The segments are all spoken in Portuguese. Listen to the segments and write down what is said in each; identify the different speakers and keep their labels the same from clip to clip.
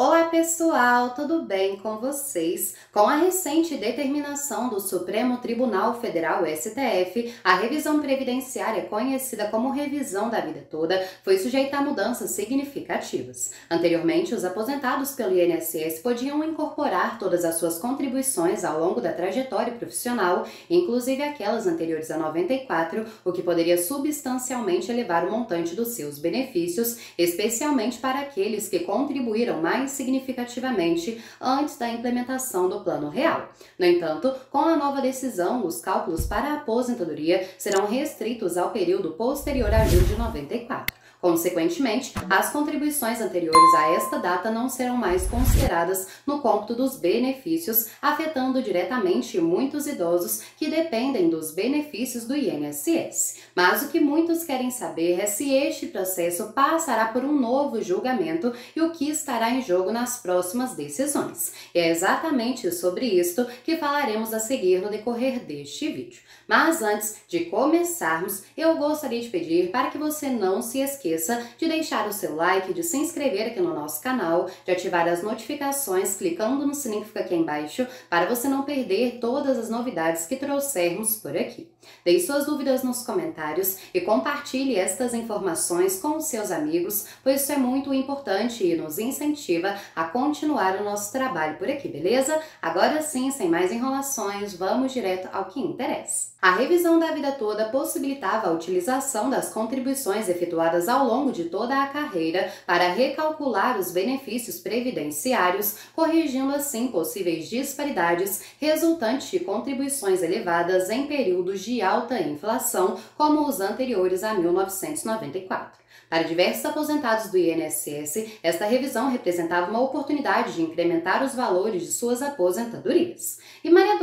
Speaker 1: Olá pessoal, tudo bem com vocês? Com a recente determinação do Supremo Tribunal Federal STF, a revisão previdenciária, conhecida como revisão da vida toda, foi sujeita a mudanças significativas. Anteriormente, os aposentados pelo INSS podiam incorporar todas as suas contribuições ao longo da trajetória profissional, inclusive aquelas anteriores a 94, o que poderia substancialmente elevar o montante dos seus benefícios, especialmente para aqueles que contribuíram mais mais significativamente antes da implementação do Plano Real. No entanto, com a nova decisão, os cálculos para a aposentadoria serão restritos ao período posterior a julho de 94. Consequentemente, as contribuições anteriores a esta data não serão mais consideradas no cômputo dos benefícios, afetando diretamente muitos idosos que dependem dos benefícios do INSS. Mas o que muitos querem saber é se este processo passará por um novo julgamento e o que estará em jogo nas próximas decisões. E é exatamente sobre isto que falaremos a seguir no decorrer deste vídeo. Mas antes de começarmos, eu gostaria de pedir para que você não se esqueça esqueça de deixar o seu like, de se inscrever aqui no nosso canal, de ativar as notificações clicando no sininho que fica aqui embaixo para você não perder todas as novidades que trouxermos por aqui. Deixe suas dúvidas nos comentários e compartilhe estas informações com os seus amigos, pois isso é muito importante e nos incentiva a continuar o nosso trabalho por aqui, beleza? Agora sim, sem mais enrolações, vamos direto ao que interessa. A revisão da vida toda possibilitava a utilização das contribuições efetuadas ao longo de toda a carreira para recalcular os benefícios previdenciários, corrigindo assim possíveis disparidades resultantes de contribuições elevadas em períodos de alta inflação, como os anteriores a 1994. Para diversos aposentados do INSS, esta revisão representava uma oportunidade de incrementar os valores de suas aposentadorias. E Maria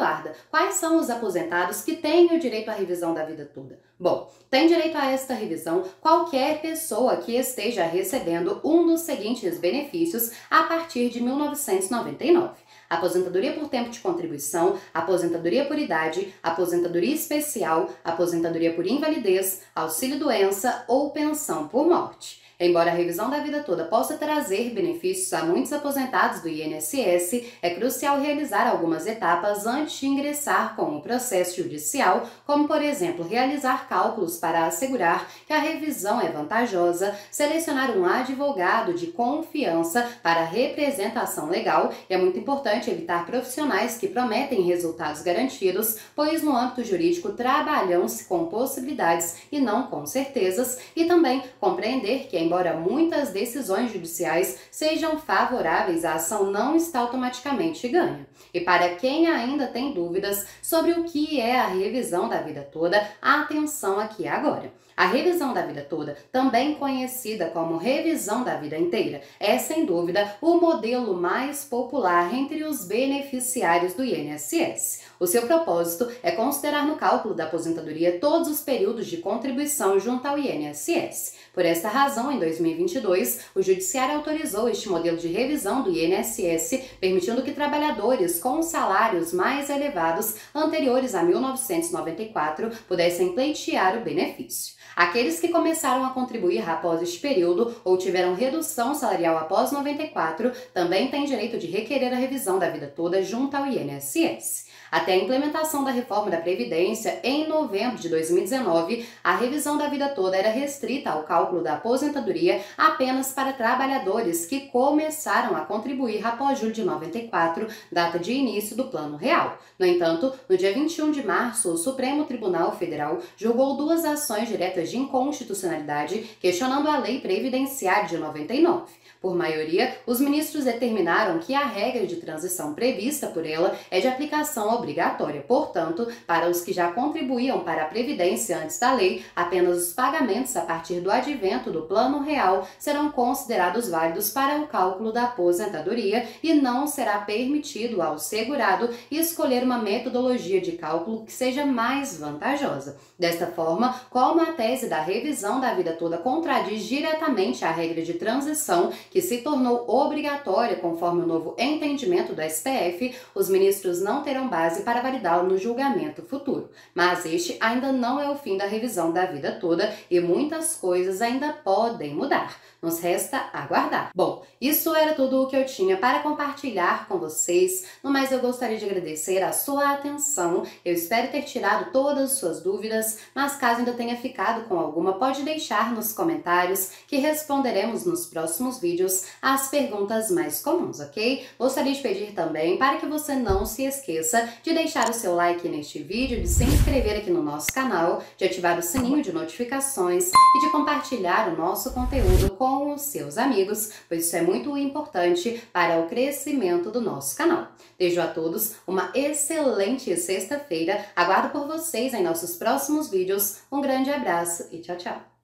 Speaker 1: Quais são os aposentados que têm o direito à revisão da vida toda? Bom, tem direito a esta revisão qualquer pessoa que esteja recebendo um dos seguintes benefícios a partir de 1999 aposentadoria por tempo de contribuição, aposentadoria por idade, aposentadoria especial, aposentadoria por invalidez, auxílio-doença ou pensão por morte. Embora a revisão da vida toda possa trazer benefícios a muitos aposentados do INSS, é crucial realizar algumas etapas antes de ingressar com o processo judicial, como, por exemplo, realizar cálculos para assegurar que a revisão é vantajosa, selecionar um advogado de confiança para representação legal. É muito importante evitar profissionais que prometem resultados garantidos, pois no âmbito jurídico trabalham-se com possibilidades e não com certezas, e também compreender que é embora muitas decisões judiciais sejam favoráveis, a ação não está automaticamente ganha. E para quem ainda tem dúvidas sobre o que é a revisão da vida toda, atenção aqui agora. A revisão da vida toda, também conhecida como revisão da vida inteira, é sem dúvida o modelo mais popular entre os beneficiários do INSS. O seu propósito é considerar no cálculo da aposentadoria todos os períodos de contribuição junto ao INSS. Por esta razão, em 2022, o Judiciário autorizou este modelo de revisão do INSS, permitindo que trabalhadores com salários mais elevados anteriores a 1994 pudessem pleitear o benefício. Aqueles que começaram a contribuir após este período ou tiveram redução salarial após 94 também têm direito de requerer a revisão da vida toda junto ao INSS. Até a implementação da reforma da Previdência em novembro de 2019, a revisão da vida toda era restrita ao cálculo da aposentadoria apenas para trabalhadores que começaram a contribuir após julho de 94, data de início do Plano Real. No entanto, no dia 21 de março, o Supremo Tribunal Federal julgou duas ações diretas de inconstitucionalidade questionando a Lei Previdenciária de 99. Por maioria, os ministros determinaram que a regra de transição prevista por ela é de aplicação obrigatória. Portanto, para os que já contribuíam para a Previdência antes da lei, apenas os pagamentos a partir do advento do Plano Real serão considerados válidos para o cálculo da aposentadoria e não será permitido ao segurado escolher uma metodologia de cálculo que seja mais vantajosa. Desta forma, como a tese da revisão da vida toda contradiz diretamente a regra de transição que se tornou obrigatória conforme o novo entendimento do STF, os ministros não terão base para validá-lo no julgamento futuro. Mas este ainda não é o fim da revisão da vida toda e muitas coisas ainda podem mudar. Nos resta aguardar. Bom, isso era tudo o que eu tinha para compartilhar com vocês. No mais, eu gostaria de agradecer a sua atenção. Eu espero ter tirado todas as suas dúvidas, mas caso ainda tenha ficado com alguma, pode deixar nos comentários que responderemos nos próximos vídeos as perguntas mais comuns, ok? Gostaria de pedir também para que você não se esqueça de deixar o seu like neste vídeo, de se inscrever aqui no nosso canal, de ativar o sininho de notificações e de compartilhar o nosso conteúdo com os seus amigos, pois isso é muito importante para o crescimento do nosso canal. Desejo a todos uma excelente sexta-feira, aguardo por vocês em nossos próximos vídeos. Um grande abraço e tchau, tchau!